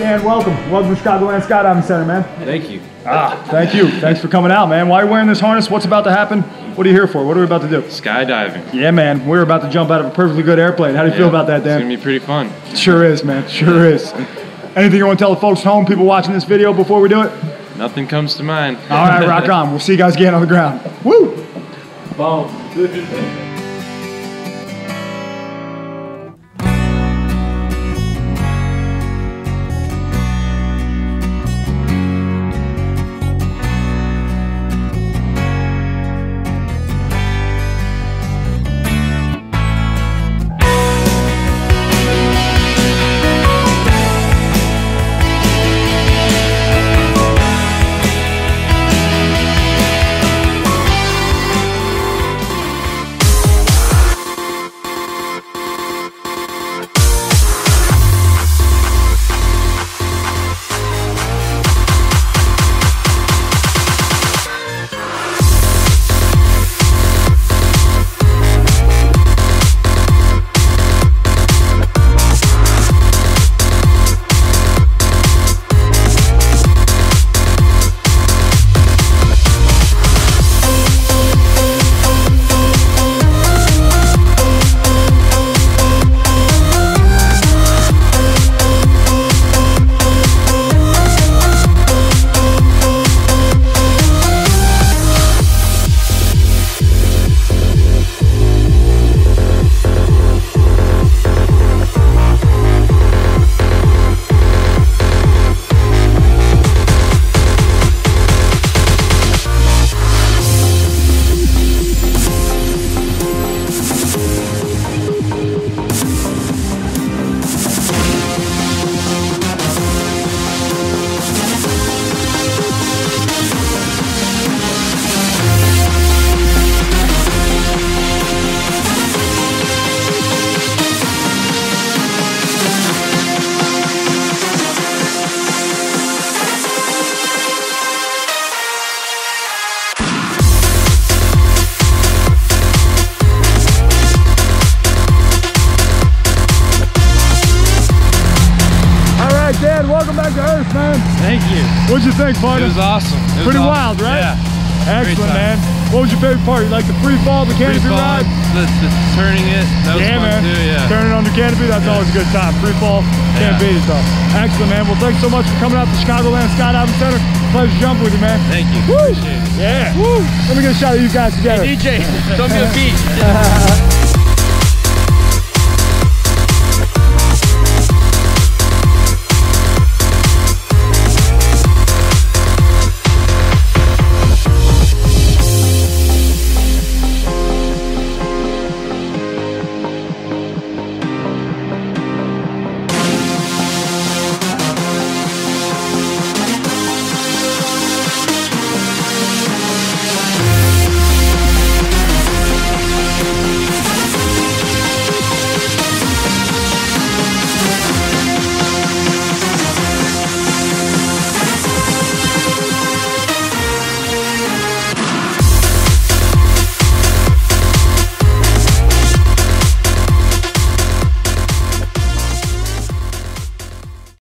Dan, welcome. Welcome to Chicagoland Skydiving Center, man. Thank you. Ah, thank you. Thanks for coming out, man. Why are you wearing this harness? What's about to happen? What are you here for? What are we about to do? Skydiving. Yeah, man. We're about to jump out of a perfectly good airplane. How do you feel about that, Dan? It's gonna be pretty fun. Sure is, man. Sure is. Anything you want to tell the folks at home, people watching this video before we do it? Nothing comes to mind. All right, rock on. We'll see you guys again on the ground. Woo! Boom. Welcome back to Earth, man. Thank you. What'd you think, It was awesome. It was Pretty awesome. wild, right? Yeah. Excellent, man. What was your favorite part? You like the free fall, the Free canopy fall, ride? the, the turning it. That was yeah, fun man. too. Yeah. Turning on the canopy, that's always a good time. Free fall, can't Yeah. beat it though. Excellent, man. Well, thanks so much for coming out to Chicagoland Skydiving Center. Pleasure jumping with you, man. Thank you. Woo! Yeah. Woo! Let me get a shot of you guys together. DJ, throw me a beat.